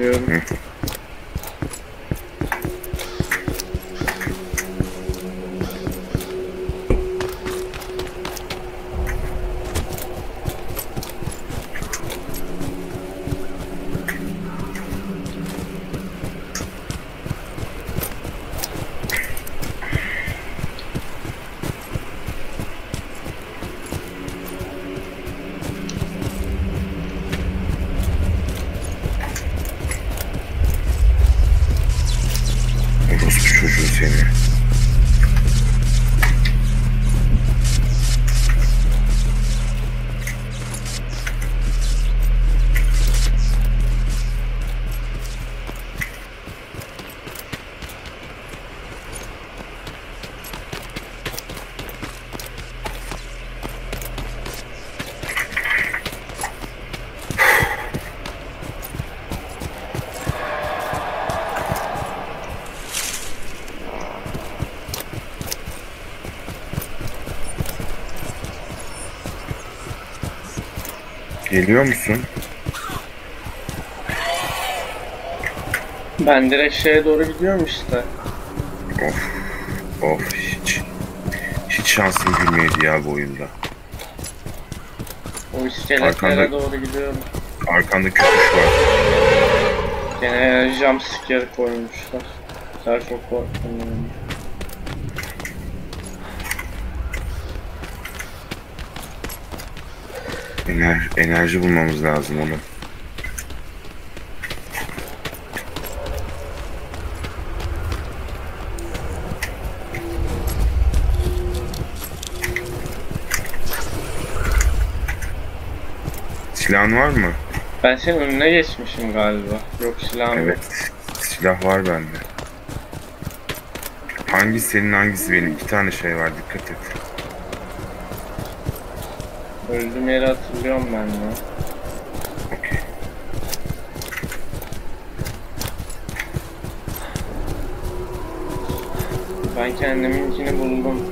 Yeah. Geliyor musun? Ben direkt şeye doğru gidiyorum işte. Of. Of hiç. Hiç şansım gülmeydi ya bu oyunda. O iskeletlere Arkanda- doğru gidiyorum. Arkanda köpüş var. Gene jumpscare koymuşlar. Sen çok korktum yani. Ener enerji bulmamız lazım onu. Silahın var mı? Ben senin önüne geçmişim galiba. Yok silahım. Evet. Silah var bende. Hangisi senin hangisi benim? İki tane şey var dikkat et. Öldüğüm yeri hatırlıyorum ben ya. Ben kendiminkini buldum.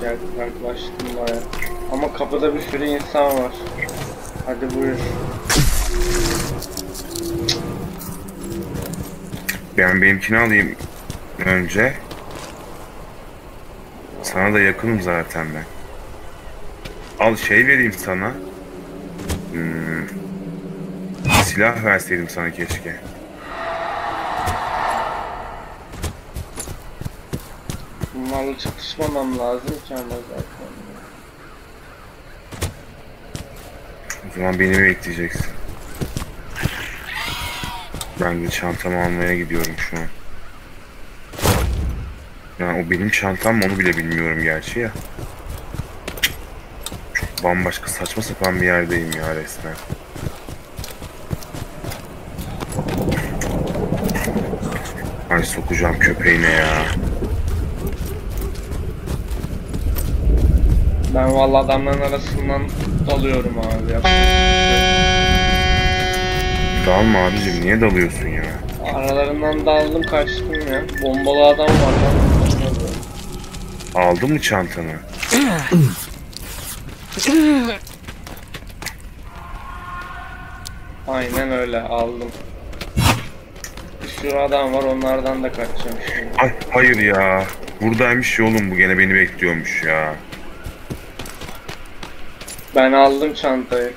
Gel yaklaştım baya. Ama kapıda bir sürü insan var. Hadi buyur. Ben benimkini alayım önce. Sana da yakınım zaten ben. Al şey vereyim sana. Hmm. Silah verseydim sana keşke. Bunlarla çatışmamam lazım ki ama zaten. O zaman beni bekleyeceksin. Ben de çantamı almaya gidiyorum şu an. Yani o benim çantam mı onu bile bilmiyorum gerçi ya. Bambaşka saçma sapan bir yerdeyim ya resmen. Ay sokacağım köpeğine ya. Ben vallahi adamların arasından dalıyorum abi. Yapacak bir şey Dalma abicim niye dalıyorsun ya? Aralarından daldım kaçtım ya. Bombalı adam var lan. Aldın mı çantanı? Aynen öyle aldım. Sürü adam var onlardan da kaçacağım şimdi. Ay hayır ya. Buradaymış ya oğlum bu gene beni bekliyormuş ya. Ben aldım çantayı.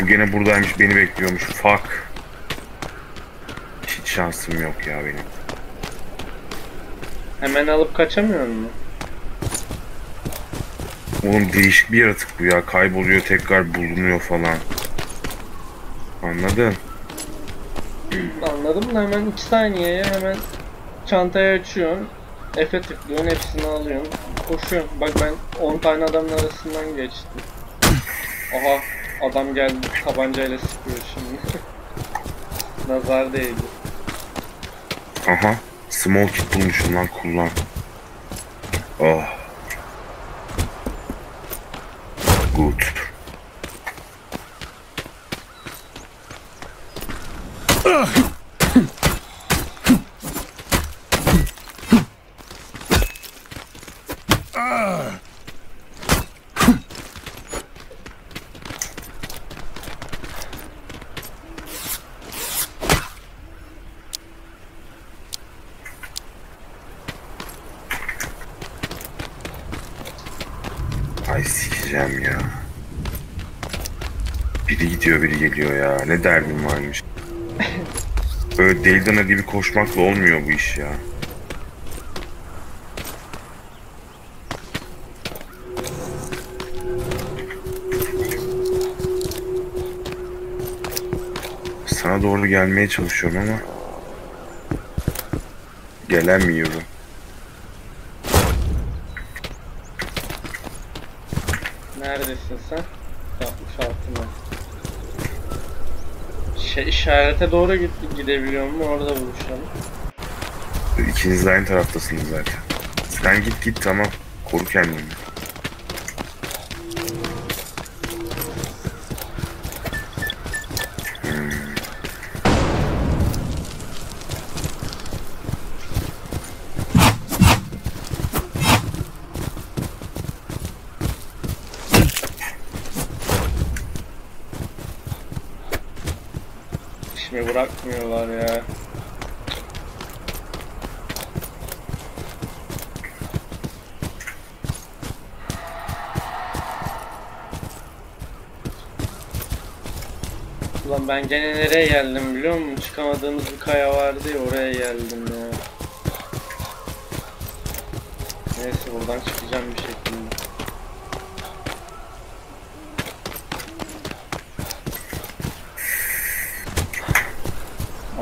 Bu gene buradaymış beni bekliyormuş. Fuck. Hiç şansım yok ya benim. Hemen alıp kaçamıyor mu? Oğlum değişik bir yaratık bu ya. Kayboluyor tekrar bulunuyor falan. Anladın? Anladım da hemen 2 saniyeye hemen çantayı açıyorsun. F'e tıklıyorsun hepsini alıyorsun. Koşuyorsun. Bak ben 10 tane adamın arasından geçtim. Aha adam geldi tabancayla sıkıyor şimdi. Nazar değdi. Aha. Small kit bulmuşum lan kullan. Oh. gut. Ay sikeceğim ya. Gidiyor biri geliyor ya. Ne derdim varmış. Böyle deli dana gibi koşmakla olmuyor bu iş ya. Sana doğru gelmeye çalışıyorum ama gelemiyorum. Neredesin sen? 66 mı? Şey, işarete doğru git, gidebiliyor mu? Orada buluşalım. İkiniz de aynı taraftasınız zaten. Sen git git tamam. Koru kendini. Bırakmıyorlar ya. Ulan ben gene nereye geldim biliyor musun? Çıkamadığımız bir kaya vardı ya oraya geldim ya. Neyse buradan çıkacağım bir şekilde.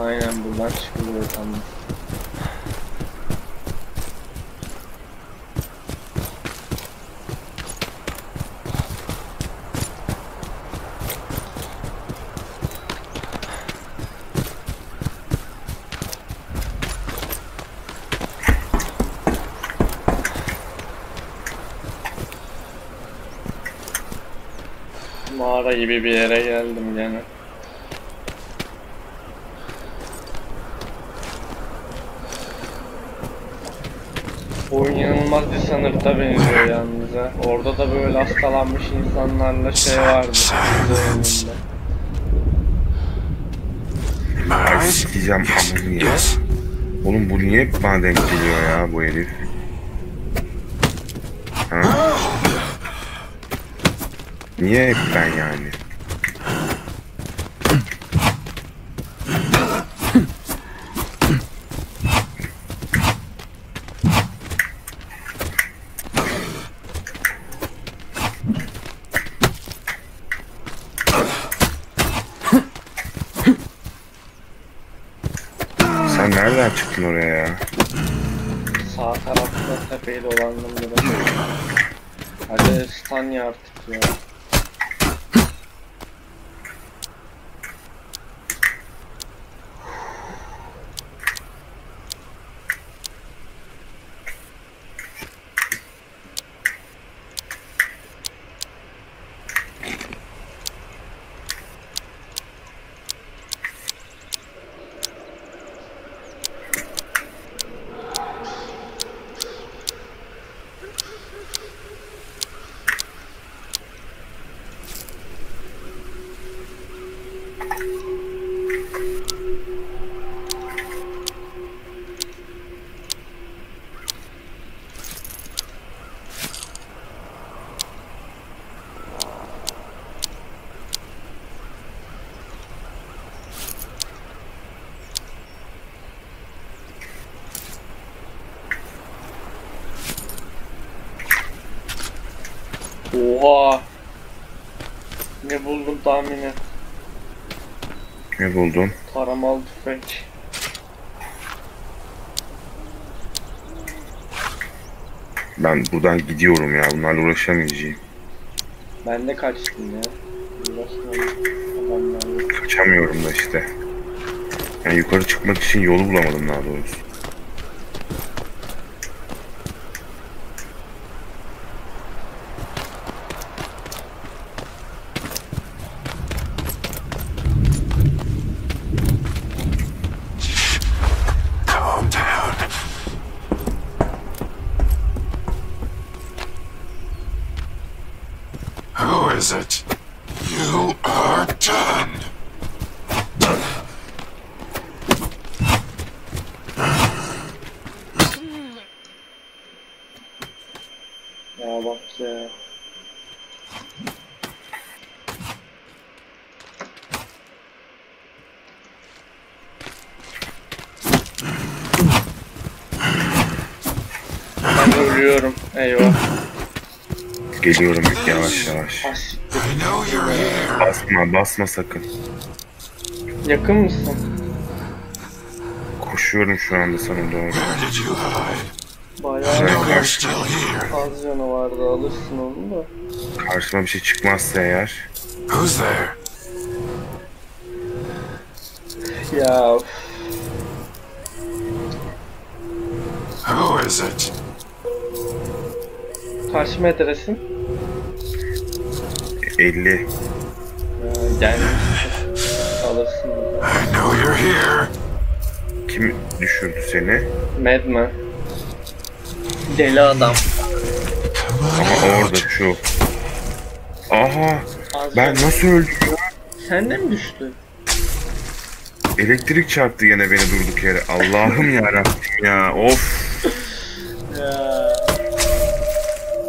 Aynen buradan tamam. Mağara gibi bir yere geldim gene. Oyun inanılmaz bir sınıfta benziyor yalnız ha. Orada da böyle hastalanmış insanlarla şey vardı. Ay sikeceğim amını ya. Oğlum bu niye hep bana denk geliyor ya bu herif? Ha? Niye hep ben yani? Sen nereden çıktın oraya ya? Sağ tarafta dolandım biraz. Hadi stun ya artık ya. Oha! Ne buldum tahmin et. Ne buldun? Taramalı tüfek. Ben buradan gidiyorum ya. Bunlarla uğraşamayacağım. Ben de kaçtım ya. Uğraşmadım. Kaçamıyorum da işte. Yani yukarı çıkmak için yolu bulamadım daha doğrusu. Ya bak ya. Ben ölüyorum. Eyvah. Geliyorum yavaş yavaş. Basma basma sakın. Yakın mısın? Koşuyorum şu anda sana doğru. Az canı vardı. Alırsın onu da. Karşıma bir şey çıkmazsa eğer. Who's there? Ya. Who is it? kaç metresin? 50. Ya, gelmişsin. Alırsın. I know you're here. Kim düşürdü seni? Madman. Deli adam. Ama orada şu. Aha Az ben nasıl öldüm? ya? Sen de mi düştün? Elektrik çarptı gene beni durduk yere. Allah'ım ya. Of. Ya.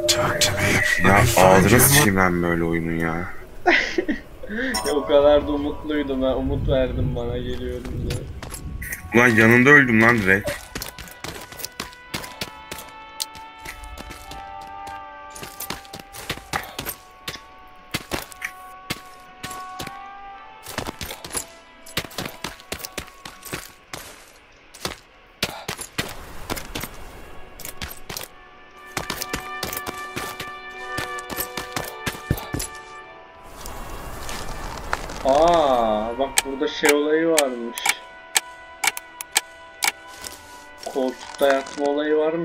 Talk to me. Ya find ağzına sıçayım ben böyle oyunun ya. ya. O kadar da umutluydum ha. Umut verdim bana geliyorum diye. Ulan yanında öldüm lan direkt.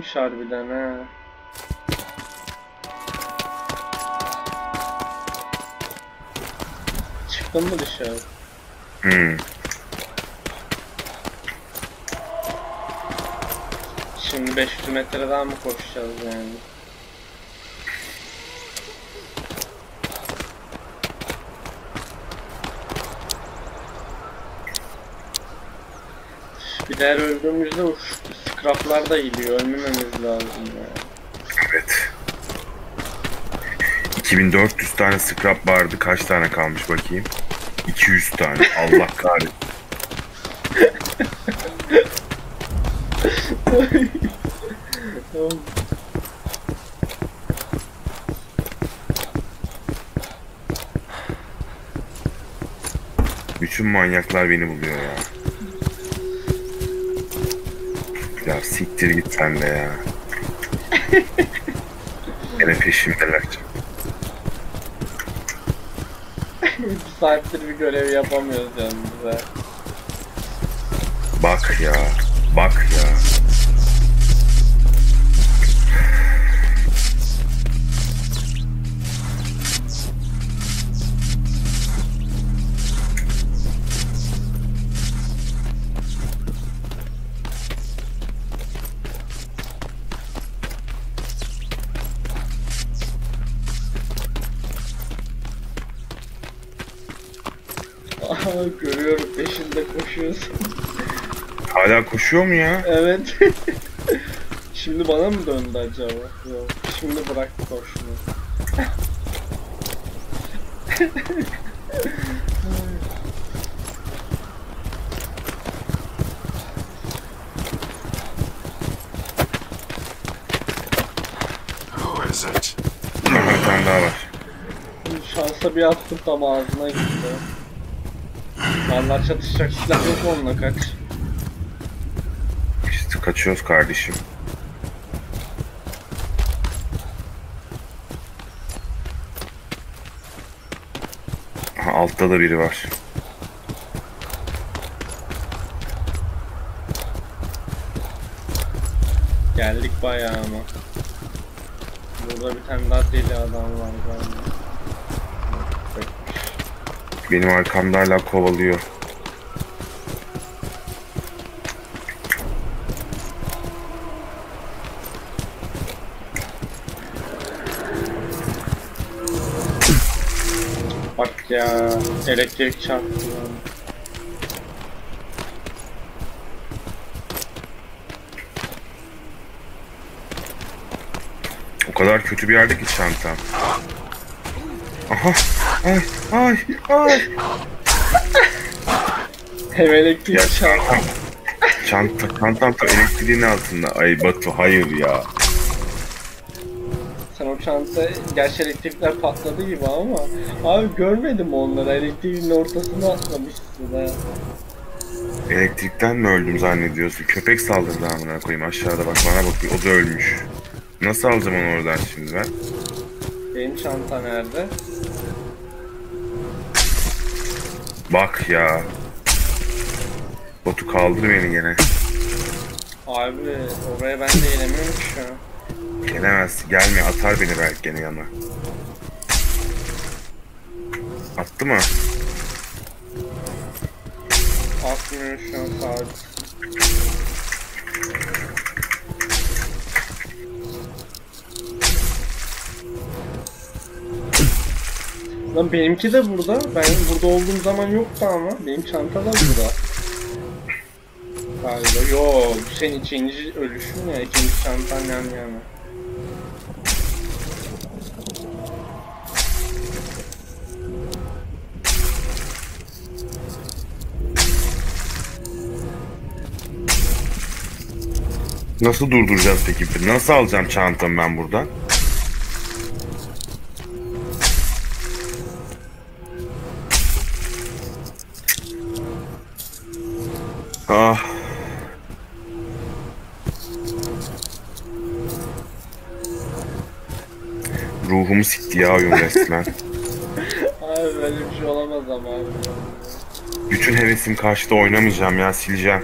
Varmış harbiden ha. Çıktın mı dışarı? Hmm. Şimdi 500 metre daha mı koşacağız yani? Bir daha öldüğümüzde o scraplar da gidiyor. Ölmememiz lazım ya. Evet. 2400 tane scrap vardı. Kaç tane kalmış bakayım? 200 tane. Allah kahretsin. Bütün manyaklar beni buluyor ya. Siktir git sen de ya. Gene peşimdeler. Bir saattir bir görev yapamıyoruz yalnız ha. Bak ya. Bak ya. Aha görüyorum peşinde koşuyorsun. Hala koşuyor mu ya? Evet. Şimdi bana mı döndü acaba? Yok. Şimdi bıraktı koşmayı. Who is it? Aha, bir tane daha var. Şansa bir attım tam ağzına gitti. Vallahi çatışacak silah yok onunla kaç. İşte kaçıyoruz kardeşim. Aha, altta da biri var. Geldik bayağı ama. Burada bir tane daha deli adam var galiba. Benim arkamda hala kovalıyor. Bak ya elektrik çarptı. O kadar kötü bir yerde ki çantam. Aha. Ay ay ay. Hem elektrik Ya çarptı. çanta. Çanta çantam tam elektriğin altında. Ay Batu hayır ya. Sen o çanta gerçi elektrikler patladı gibi ama abi görmedim onları elektriğin ortasına atlamışsın ha. Elektrikten mi öldüm zannediyorsun? Köpek saldırdı amına koyayım aşağıda bak bana bakıyor o da ölmüş. Nasıl alacağım onu oradan şimdi ben? Benim çanta nerede? Bak ya. Batu kaldır beni gene. Abi oraya ben de gelemiyorum ki şu an. Gelemez. Gelme atar beni belki gene yana. Attı mı? Atmıyor şu an sabit. Lan benimki de burada. Ben burada olduğum zaman yoktu ama. Benim çanta da burada. Galiba. Yok. Senin ikinci ölüşün ya. ikinci çantan yan yana. Nasıl durduracağız peki? Nasıl alacağım çantamı ben buradan? Ah. Ruhumu sikti ya oyun resmen. Abi böyle bir şey olamaz ama abi. Bütün hevesim karşıda oynamayacağım ya sileceğim.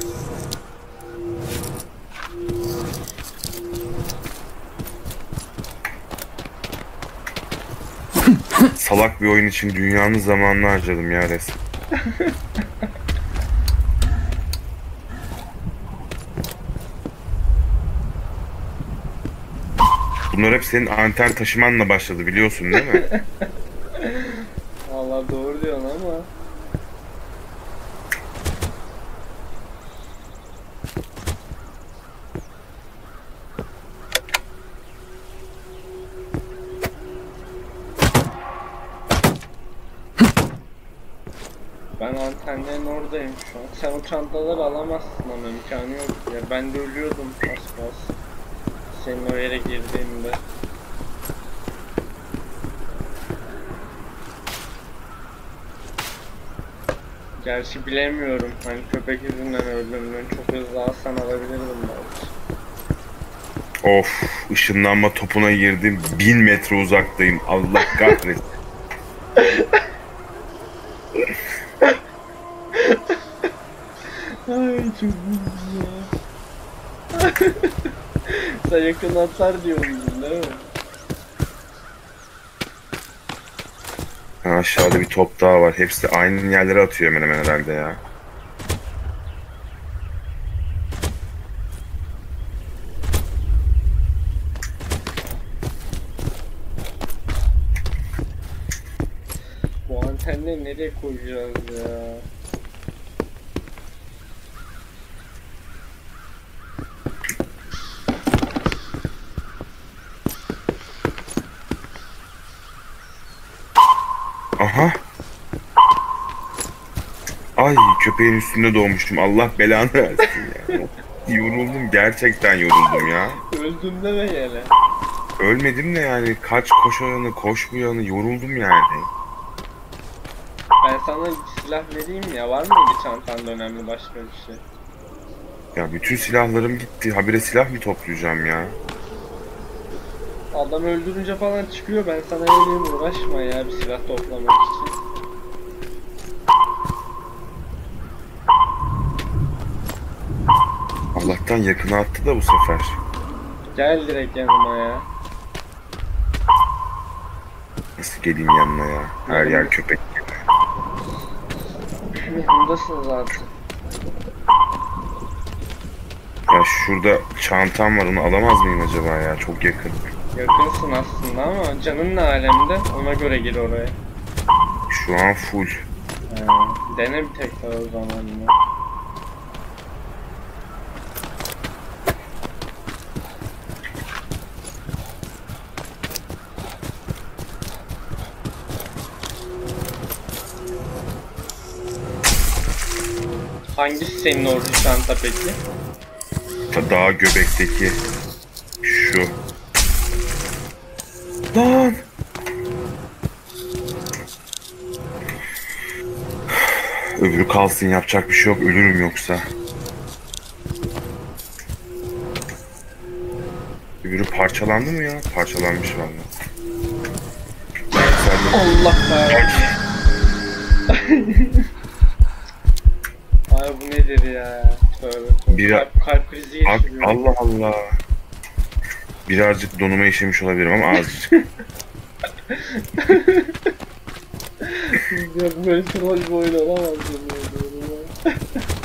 Salak bir oyun için dünyanın zamanını harcadım ya resmen. Bunlar hep senin anten taşımanla başladı biliyorsun değil mi? Vallahi doğru diyorsun ama. Ben antenlerin oradayım şu an. Sen o çantaları alamazsın ama imkanı yok ya. Ben de ölüyordum az. Senin o yere girdiğimde. Gerçi bilemiyorum. Hani köpek yüzünden öldüğümden çok hızlı alsan alabilirdim belki. Of ışınlanma topuna girdim. Bin metre uzaktayım. Allah kahretsin. Ay çok iyi ya. Sen yakın atar diyordun değil mi? Aşağıda bir top daha var. Hepsi aynı yerlere atıyor hemen hemen herhalde ya. Bu antenleri nereye koyacağız ya? Aha. Ay köpeğin üstünde doğmuştum. Allah belanı versin ya. yoruldum gerçekten yoruldum ya. Öldüm deme yine. Ölmedim de yani kaç koş o yana koş bu yana yoruldum yani. Ben sana silah vereyim ya. Var mıydı çantanda önemli başka bir şey? Ya bütün silahlarım gitti. Habire silah mı toplayacağım ya? Adam öldürünce falan çıkıyor. Ben sana vereyim uğraşma ya bir silah toplamak için. Allah'tan yakına attı da bu sefer. Gel direkt yanıma ya. Nasıl geleyim yanına ya? Her yer köpek. Yanındasın zaten. Ya şurada çantam var onu alamaz mıyım acaba ya? Çok yakın. Yakınsın aslında ama canın ne alemde? Ona göre gir oraya. Şu an full. Ha, dene bir tekrar o zaman ya. Hangisi senin ordu çanta peki? Daha göbekteki şu. Lan! Öbürü kalsın yapacak bir şey yok ölürüm yoksa. Öbürü parçalandı mı ya? Parçalanmış valla. Allah kahretsin. Ay bu nedir ya? Tövbe tövbe. Bir- kalp, kalp krizi Bak. Allah Allah. Birazcık donuma işemiş olabilirim ama azıcık. Yok böyle troll bir oyun olamaz ya.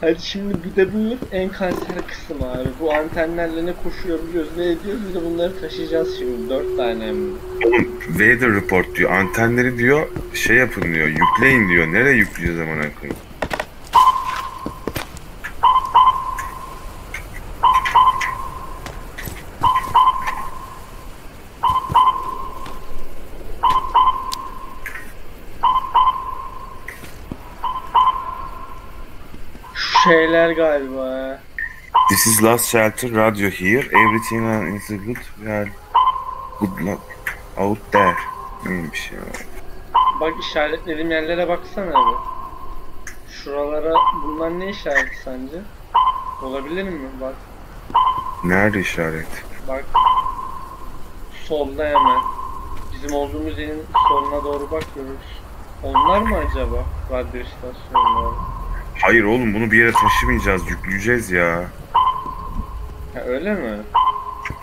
Hadi şimdi bir de bu en kanser kısım abi. Bu antenlerle ne koşuyoruz ne ediyoruz bir de bunları taşıyacağız şimdi. Dört tane hem de. Oğlum Weather Report diyor. Antenleri diyor şey yapın diyor. Yükleyin diyor. Nereye yükleyeceğiz amına koyayım? Şu şeyler galiba. This is last shelter radio here. Everything is good. We are good luck out there. Neymiş ya? Bak işaretlediğim yerlere baksana abi. Şuralara bunlar ne işareti sence? Olabilir mi? Bak Nerede işaret? bak. Solda hemen. Bizim olduğumuz yerin soluna doğru bak görürüz. Onlar mı acaba? Radyo istasyonları. Hayır oğlum bunu bir yere taşımayacağız. Yükleyeceğiz ya. Ha öyle mi?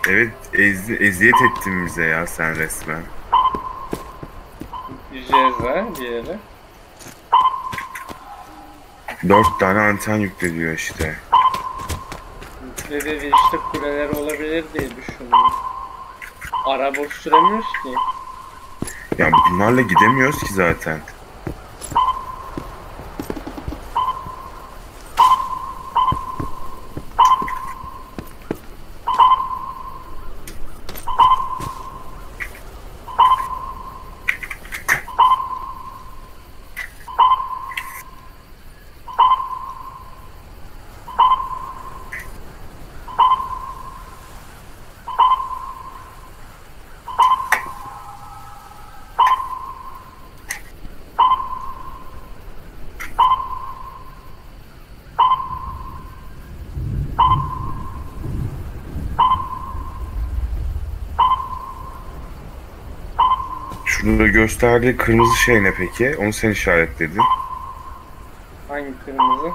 Evet ezi, eziyet ettin bize ya sen resmen. Yüzeceğiz ha bir yere. Dört tane anten yükle diyor işte. Dedi işte kuleler olabilir diye düşündüm. Araba süremiyoruz ki. Ya bunlarla gidemiyoruz ki zaten. Gösterdiği kırmızı şey ne peki? Onu sen işaretledin. Hangi kırmızı?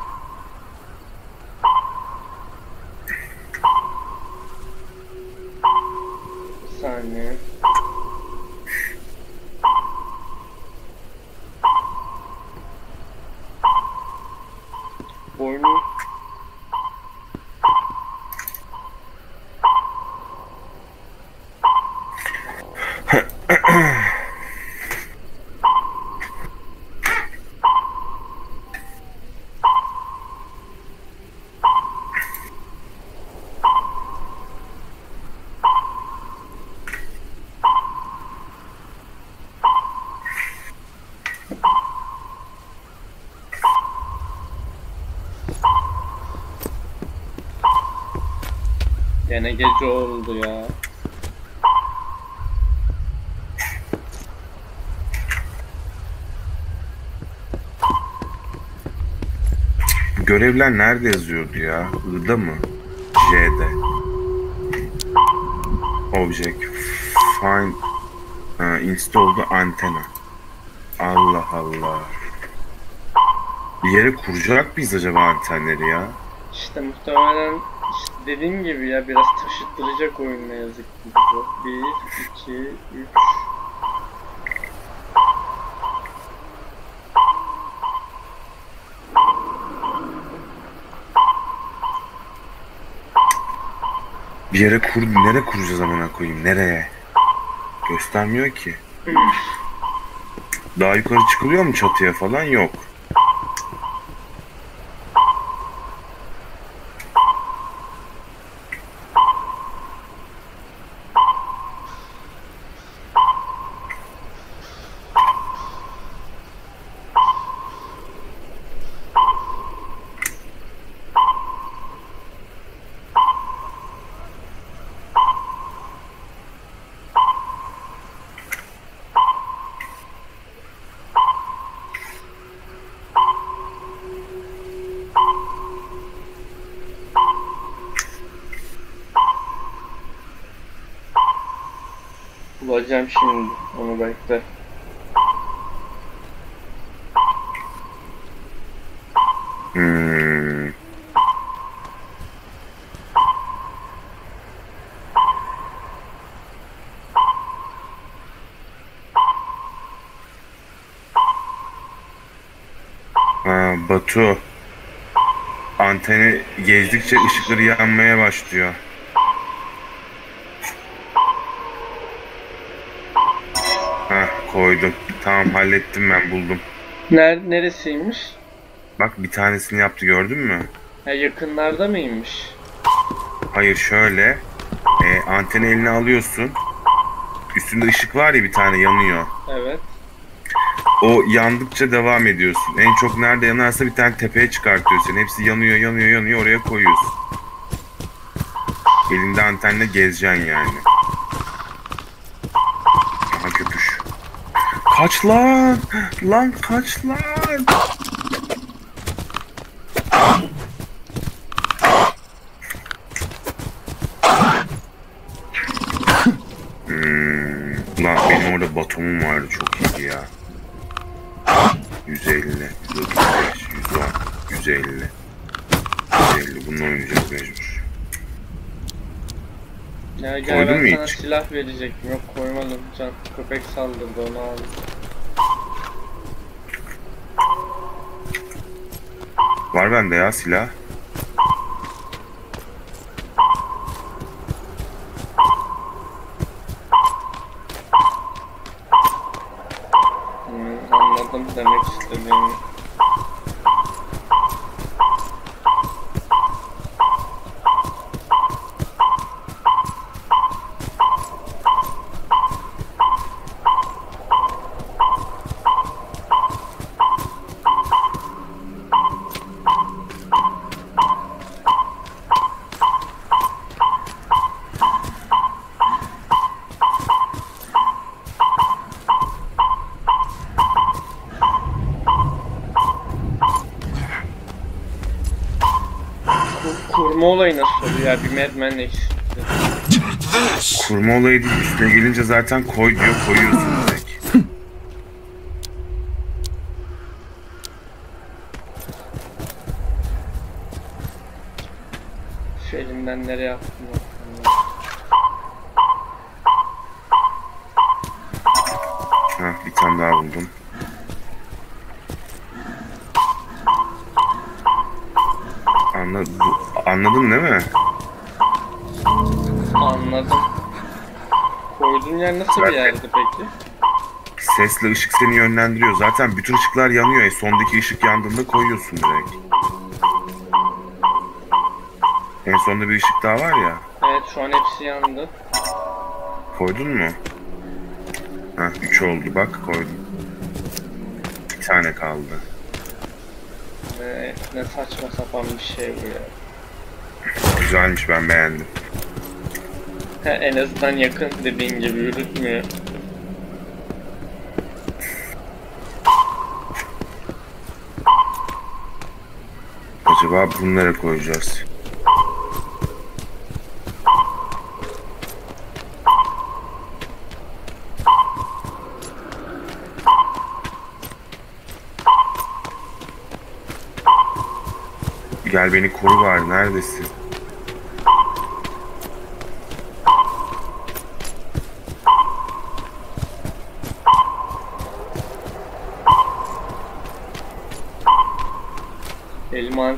Bir saniye. Boynu Gene gece oldu ya. Görevler nerede yazıyordu ya? I'da mı? J'de. Object. Find. Ha, install the antenna. Allah Allah. Bir yere kuracak mıyız acaba antenleri ya? İşte muhtemelen dediğim gibi ya biraz taşıttıracak oyun ne yazık ki bu. 1, 2, 3. Bir yere kur, nereye kuracağız amına koyayım? Nereye? Göstermiyor ki. Daha yukarı çıkılıyor mu çatıya falan? Yok. Bulacağım şimdi. Onu bekle. Hmm. Ha, Batu. Anteni gezdikçe ışıkları yanmaya başlıyor. Ha koydum. Tamam hallettim ben buldum. Ner neresiymiş? Bak bir tanesini yaptı gördün mü? Ha, yakınlarda mıymış? Hayır şöyle. E, anteni eline alıyorsun. Üstünde ışık var ya bir tane yanıyor. Evet. O yandıkça devam ediyorsun. En çok nerede yanarsa bir tane tepeye çıkartıyorsun. Hepsi yanıyor yanıyor yanıyor oraya koyuyorsun. Elinde antenle gezeceksin yani. Aha köpüş. Kaç lan! Lan kaç lan! Hmm, lan benim orada batomum vardı çok iyiydi ya. 150, 135, 110, 150. 150 bunu oynayacağız mecbur. Ya gel Koydun ben mu sana hiç? silah verecektim. Yok koymadım. Can köpek saldırdı onu aldım. Var bende ya silah. Hmm, anladım demek istediğimi. Kur- kurma olayı nasıl oluyor ya? Bir this. Kurma olayı değil üstüne gelince zaten koy diyor koyuyorsun direkt. Şu elimden nereye attım? Yer nasıl bir yerdi peki? Sesle ışık seni yönlendiriyor. Zaten bütün ışıklar yanıyor. E, sondaki ışık yandığında koyuyorsun direkt. En sonda bir ışık daha var ya. Evet şu an hepsi yandı. Koydun mu? Ha 3 oldu bak koydum. Bir tane kaldı. Ne, ne saçma sapan bir şey bu ya. Güzelmiş ben beğendim. Ha, en azından yakın dediğin gibi yürütmüyor. Acaba bunlara koyacağız. Gel beni koru var neredesin?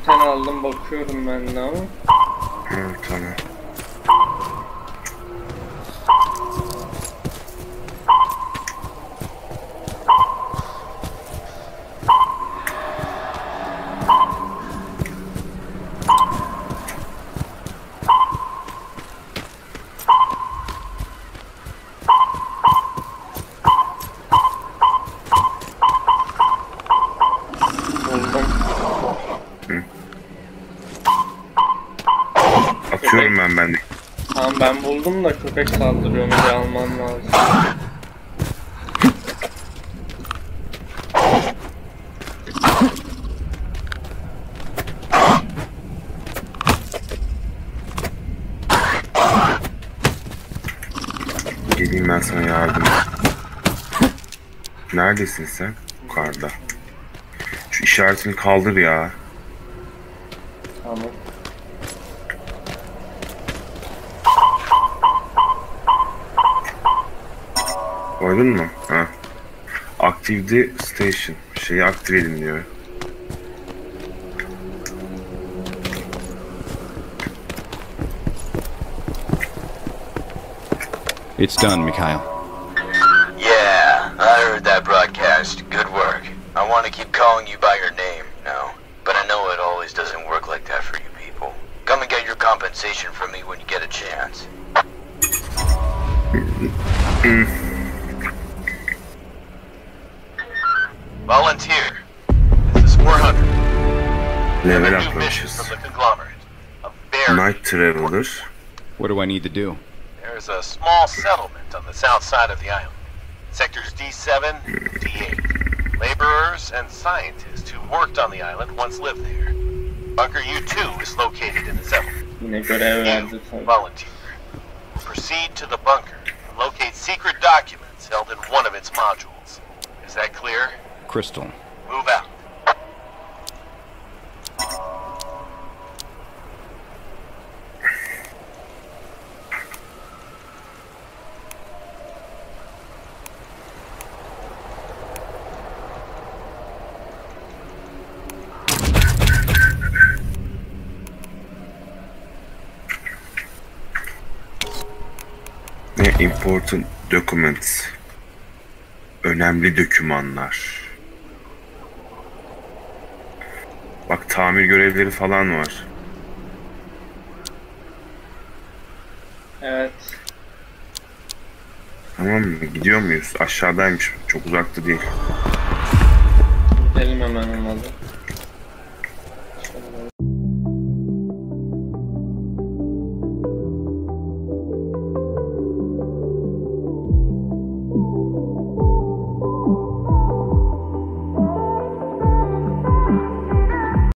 Anten aldım bakıyorum ben de ama. Hı, tamam. Buldum. Atıyorum ben ben de. Tamam ben buldum da köpek saldırıyor diye alman lazım. Geleyim ben sana yardım. Neredesin sen? Yukarıda. Şu işaretini kaldır ya. Active the station. Şeyi aktive edin diyor. It's done, Mikhail. Yeah, I heard that broadcast. Good work. I want to keep calling you by your name, you know. But I know it always doesn't work like that for you people. Come and get your compensation from me when you get a chance. Mm-hmm. Volunteer. This is 400. Level up new mission atlamışız. from the conglomerate. Night Traveler. What do I need to do? There's a small settlement on the south side of the island. Sectors D7, D8. Laborers and scientists who worked on the island once lived there. Bunker U2 is located in the settlement. Yine görev verdi You, tabii. volunteer, proceed to the bunker and locate secret documents held in one of its modules. Is that clear? Crystal. Move out. Important documents. Önemli dokümanlar. Bak tamir görevleri falan var. Evet. Tamam mı? Gidiyor muyuz? Aşağıdaymış. Çok uzakta değil.